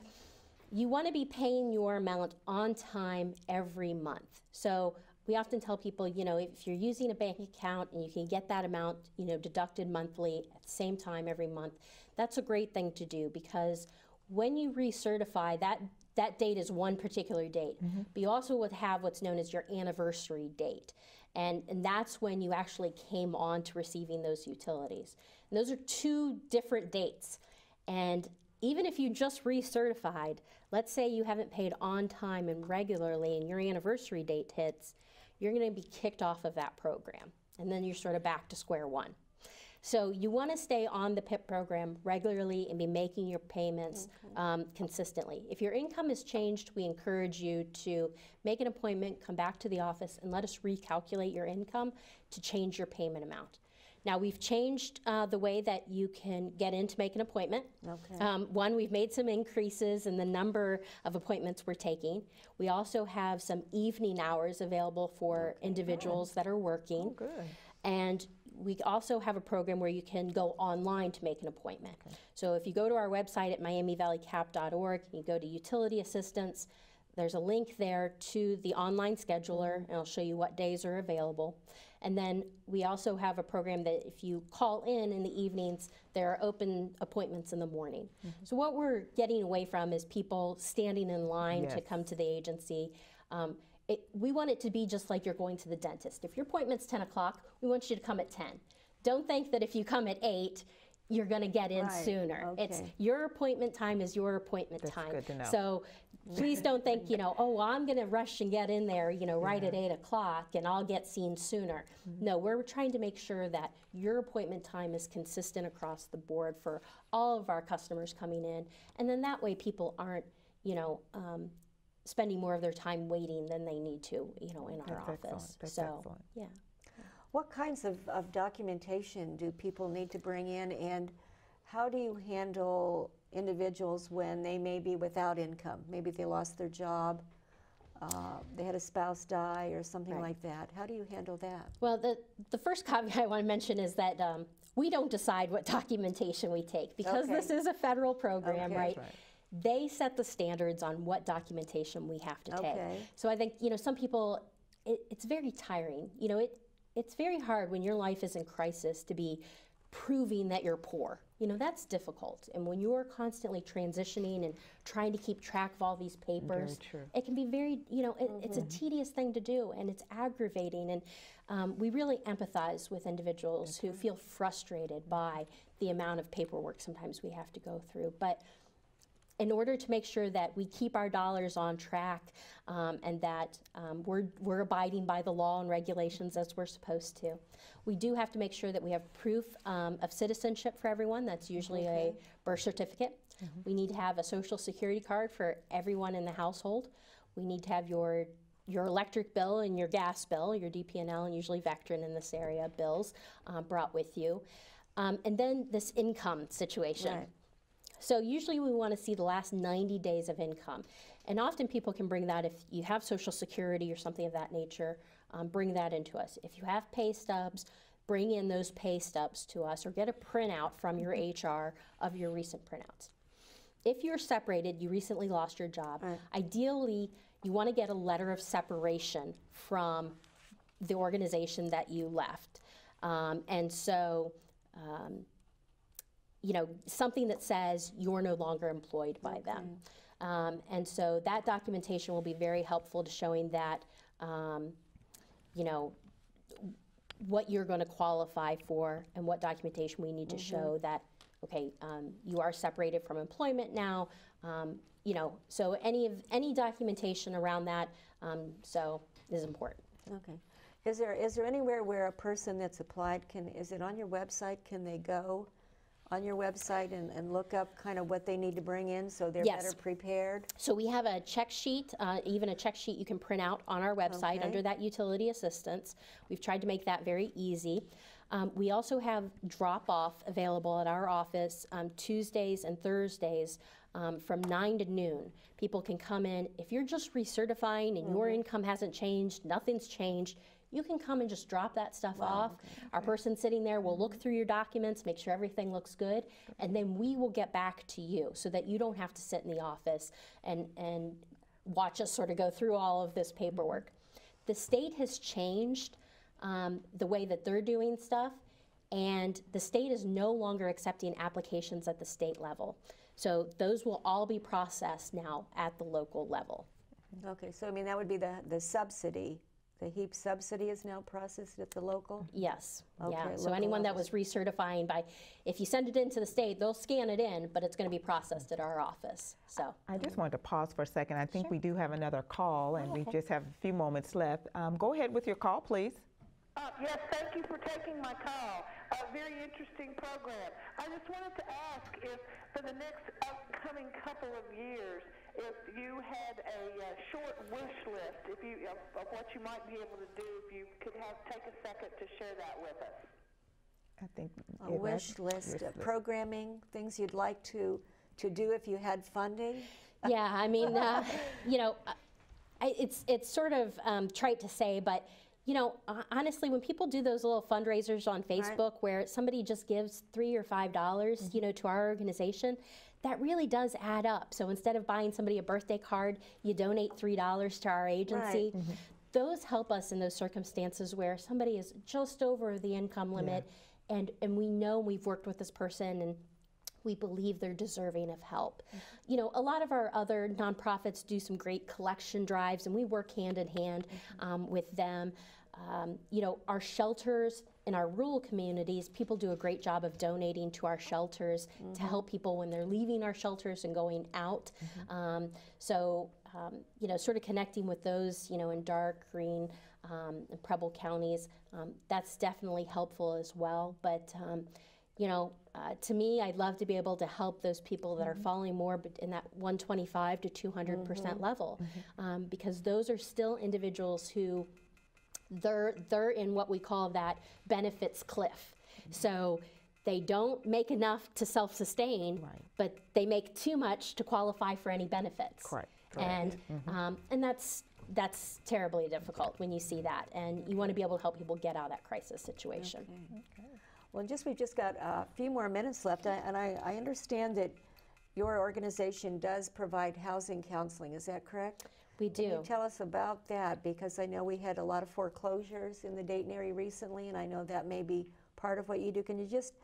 you want to be paying your amount on time every month. So we often tell people, you know, if you're using a bank account and you can get that amount, you know, deducted monthly at the same time every month, that's a great thing to do because when you recertify, that that date is one particular date. Mm-hmm. But you also would have what's known as your anniversary date. And, and that's when you actually came on to receiving those utilities. And those are two different dates. And even if you just recertified, let's say you haven't paid on time and regularly and your anniversary date hits, you're going to be kicked off of that program. And then you're sort of back to square one. So you want to stay on the PIP program regularly and be making your payments um, consistently. If your income has changed, we encourage you to make an appointment, come back to the office, and let us recalculate your income to change your payment amount. Now, we've changed uh, the way that you can get in to make an appointment. Okay. Um, one, we've made some increases in the number of appointments we're taking. We also have some evening hours available for individuals that are working. Good. And we also have a program where you can go online to make an appointment. So if you go to our website at miamivalleycap.org, you go to utility assistance, there's a link there to the online scheduler, and it'll show you what days are available. And then we also have a program that if you call in in the evenings, there are open appointments in the morning. So what we're getting away from is people standing in line to come to the agency. Um, it, we want it to be just like you're going to the dentist. If your appointment's 10 o'clock, we want you to come at 10. Don't think that if you come at 8, you're going to get in Right, sooner. It's your appointment time is your appointment That's time. good to know. So please don't think, you know, oh, well, I'm going to rush and get in there, you know, right at 8 o'clock and I'll get seen sooner. Mm-hmm. No, we're trying to make sure that your appointment time is consistent across the board for all of our customers coming in. And then that way people aren't, you know, um, spending more of their time waiting than they need to, you know, in our That's office. So, excellent. yeah. What kinds of, of documentation do people need to bring in, and how do you handle individuals when they may be without income? Maybe they lost their job, uh, they had a spouse die, or something Right. like that. How do you handle that? Well, the, the first caveat I want to mention is that um, we don't decide what documentation we take because this is a federal program, Okay. right? Right. They set the standards on what documentation we have to take. Okay. So I think, you know, some people, it, it's very tiring. You know, it, it's very hard when your life is in crisis to be proving that you're poor. You know, that's difficult. And when you're constantly transitioning and trying to keep track of all these papers, it can be very, you know, it, it's a tedious thing to do and it's aggravating. And um, we really empathize with individuals who feel frustrated by the amount of paperwork sometimes we have to go through. But in order to make sure that we keep our dollars on track um, and that um, we're, we're abiding by the law and regulations as we're supposed to. We do have to make sure that we have proof um, of citizenship for everyone. That's usually a birth certificate. We need to have a social security card for everyone in the household. We need to have your your electric bill and your gas bill, your DP&L, and usually Vectren in this area bills uh, brought with you. Um, and then this income situation. Right. So usually we want to see the last 90 days of income. And often people can bring that if you have Social Security or something of that nature, um, bring that into us. If you have pay stubs, bring in those pay stubs to us or get a printout from your HR of your recent printouts. If you're separated, you recently lost your job, ideally you want to get a letter of separation from the organization that you left. Um, and so, um, you know, something that says you're no longer employed by them. Um, and so that documentation will be very helpful to showing that, um, you know, what you're going to qualify for and what documentation we need to show that, okay, um, you are separated from employment now. Um, you know, so any of any documentation around that, um, so is important. Okay. Is there, is there anywhere where a person that's applied can, is it on your website? Can they go on your website and, and look up kind of what they need to bring in so they're Yes. better prepared? So we have a check sheet, uh, even a check sheet you can print out on our website Okay. under that utility assistance. We've tried to make that very easy. Um, we also have drop off available at our office um, Tuesdays and Thursdays um, from 9 to noon. People can come in. If you're just recertifying and your income hasn't changed, nothing's changed, you can come and just drop that stuff off. Our person sitting there will look through your documents, make sure everything looks good, and then we will get back to you so that you don't have to sit in the office and, and watch us sort of go through all of this paperwork. The state has changed um, the way that they're doing stuff, and the state is no longer accepting applications at the state level. So those will all be processed now at the local level. Okay, so I mean, that would be the, the subsidy. The HEAP subsidy is now processed at the local? Yes, yeah. Okay, So local anyone that office. was recertifying by, if you send it into the state, they'll scan it in, but it's going to be processed at our office. So I just wanted to pause for a second. I think we do have another call, and we okay. just have a few moments left. Um, Go ahead with your call, please. Uh, yes, thank you for taking my call. A very interesting program. I just wanted to ask if, for the next upcoming couple of years, if you had a uh, short wish list, if you of, of what you might be able to do, if you could have take a second to share that with us. I think A yeah, wish list, wish uh, programming, things you'd like to, to do if you had funding? Yeah, I mean, uh, you know, I, it's it's sort of um, trite to say, but you know, honestly, when people do those little fundraisers on Facebook where somebody just gives three or five dollars, Mm-hmm. you know, to our organization, that really does add up. So instead of buying somebody a birthday card, you donate three dollars to our agency. Mm-hmm. Those help us in those circumstances where somebody is just over the income limit, and and we know we've worked with this person and we believe they're deserving of help. Mm-hmm. You know, a lot of our other nonprofits do some great collection drives, and we work hand in hand mm-hmm. um, with them. Um, you know, our shelters in our rural communities, people do a great job of donating to our shelters to help people when they're leaving our shelters and going out. Um, so, um, you know, sort of connecting with those, you know, in Darke Greene um, and Preble counties, um, that's definitely helpful as well. But um, you know, uh, to me, I'd love to be able to help those people that are falling more in that 125 to 200 percent level, um, because those are still individuals who they're they're in what we call that benefits cliff. So they don't make enough to self-sustain, Right. but they make too much to qualify for any benefits. Correct, And um, and that's that's terribly difficult when you see that, and you want to be able to help people get out of that crisis situation. Well, just, we've just got a few more minutes left, I- and I, I understand that your organization does provide housing counseling, is that correct? We Can you do. tell us about that? Because I know we had a lot of foreclosures in the Dayton area recently, and I know that may be part of what you do. Can you just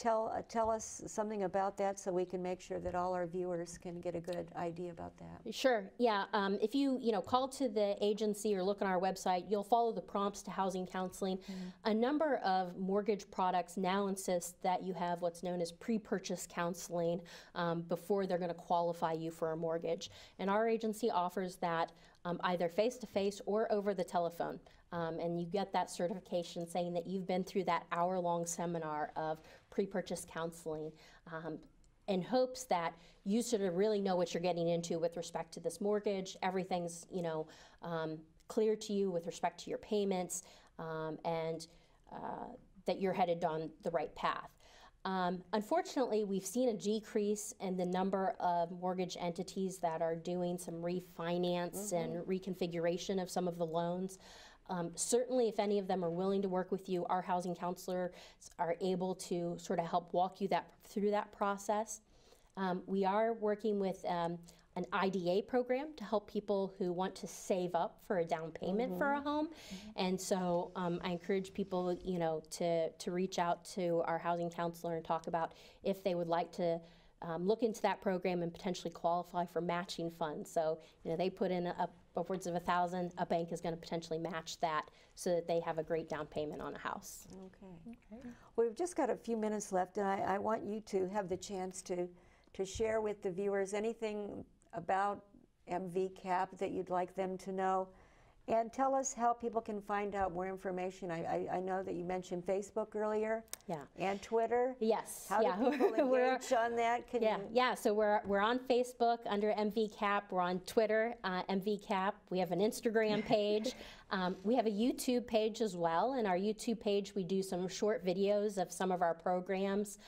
tell, uh, tell us something about that so we can make sure that all our viewers can get a good idea about that? Sure. Yeah. Um, if you you know call to the agency or look on our website, you'll follow the prompts to housing counseling. A number of mortgage products now insist that you have what's known as pre-purchase counseling um, before they're going to qualify you for a mortgage, and our agency offers that um, either face-to-face or over the telephone. Um, and you get that certification saying that you've been through that hour-long seminar of pre-purchase counseling. Um, in hopes that you sort of really know what you're getting into with respect to this mortgage. Everything's, you know, um, clear to you with respect to your payments, um, and uh, that you're headed on the right path. Um, unfortunately, we've seen a decrease in the number of mortgage entities that are doing some refinance and reconfiguration of some of the loans. Um, certainly, if any of them are willing to work with you, our housing counselors are able to sort of help walk you that through that process. Um, we are working with um, an IDA program to help people who want to save up for a down payment for a home, and so um, I encourage people, you know, to to reach out to our housing counselor and talk about if they would like to um, look into that program and potentially qualify for matching funds. So, you know, they put in up upwards of a thousand, a bank is going to potentially match that so that they have a great down payment on a house. Okay. Well, we've just got a few minutes left, and I, I want you to have the chance to, to share with the viewers anything about MVCAP that you'd like them to know. And tell us how people can find out more information. I, I, I know that you mentioned Facebook earlier Yeah. and Twitter. Yes. How yeah. do people engage on that? Can Yeah, you? yeah. So we're we're on Facebook under MVCap. We're on Twitter, uh, MVCap. We have an Instagram page. um, we have a YouTube page as well. In our YouTube page, we do some short videos of some of our programs.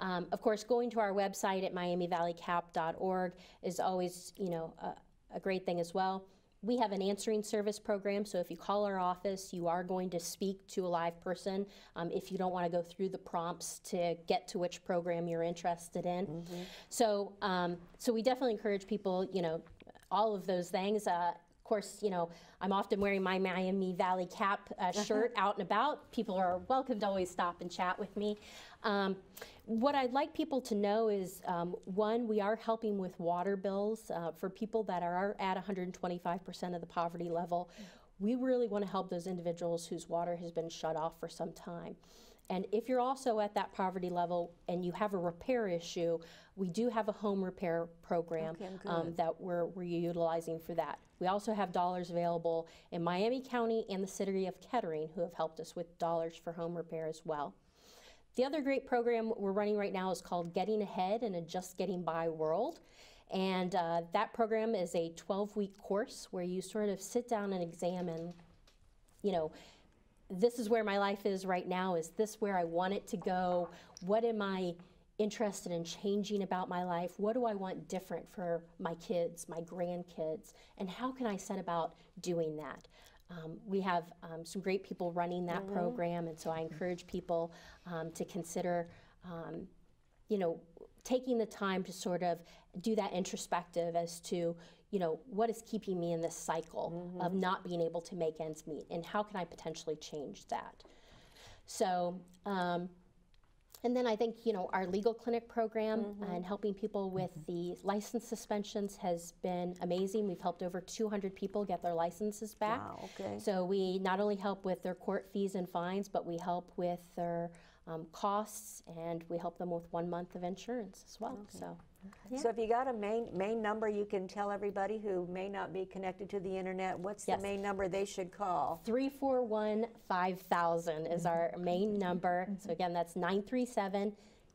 Um, of course, going to our website at MiamiValleyCap.org is always, you know, a, a great thing as well. We have an answering service program, so if you call our office, you are going to speak to a live person. Um, if you don't want to go through the prompts to get to which program you're interested in, so um, so we definitely encourage people, you know, all of those things. Uh, of course, you know, I'm often wearing my Miami Valley cap uh, shirt out and about. People are welcome to always stop and chat with me. Um, what I'd like people to know is um, one, we are helping with water bills uh, for people that are at 125% of the poverty level. We really want to help those individuals whose water has been shut off for some time. And if you're also at that poverty level and you have a repair issue, we do have a home repair program Okay, um, that we're, we're utilizing for that. We also have dollars available in Miami County and the city of Kettering who have helped us with dollars for home repair as well. The other great program we're running right now is called Getting Ahead in a Just Getting By World. And uh, that program is a 12 week course where you sort of sit down and examine, you know, this is where my life is right now. Is this where I want it to go? What am I interested in changing about my life? What do I want different for my kids, my grandkids? And how can I set about doing that? Um, we have um, some great people running that program, and so I encourage people um, to consider, um, you know, taking the time to sort of do that introspective as to, you know, what is keeping me in this cycle of not being able to make ends meet, and how can I potentially change that? So, um, and then I think, you know, our legal clinic program and helping people with the license suspensions has been amazing. We've helped over 200 people get their licenses back. Wow, okay. So we not only help with their court fees and fines, but we help with their um, costs and we help them with one month of insurance as well. So, So if you got a main, main number you can tell everybody who may not be connected to the internet, what's Yes. the main number they should call? 341 5000 is our main number. So again, that's 937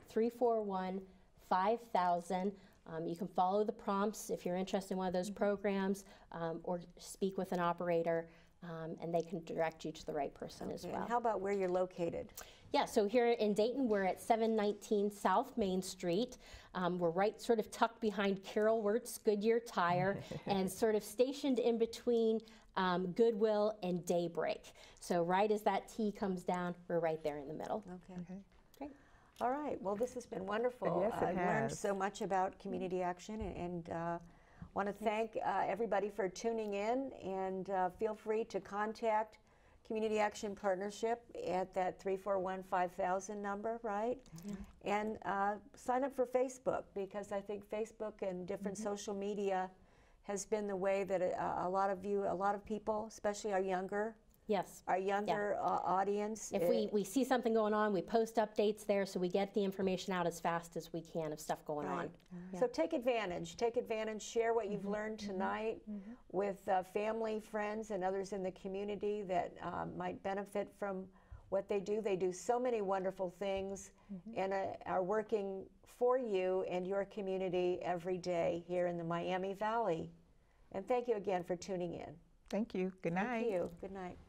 341 5000. Um, you can follow the prompts if you're interested in one of those programs um, or speak with an operator um, and they can direct you to the right person as And well. how about where you're located? Yeah, so here in Dayton, we're at 719 South Main Street. Um, we're right sort of tucked behind Carol Wirtz Goodyear Tire and sort of stationed in between um, Goodwill and Daybreak. So right as that T comes down, we're right there in the middle. Okay. Great. All right. Well, this has been wonderful. Yes, it I've learned so much about community action, and, and uh, Want to thank uh, everybody for tuning in, and uh, feel free to contact Community Action Partnership at that 341 5000 number, right? And uh, sign up for Facebook because I think Facebook and different Mm-hmm. social media has been the way that a, a lot of you, a lot of people, especially our younger, Yes. our younger uh, audience. If we, we see something going on, we post updates there so we get the information out as fast as we can of stuff going on. Right. So take advantage. Take advantage. Share what you've learned tonight with uh, family, friends, and others in the community that um, might benefit from what they do. They do so many wonderful things and uh, are working for you and your community every day here in the Miami Valley. And thank you again for tuning in. Thank you. Good night. Thank you. Good night. Thank you.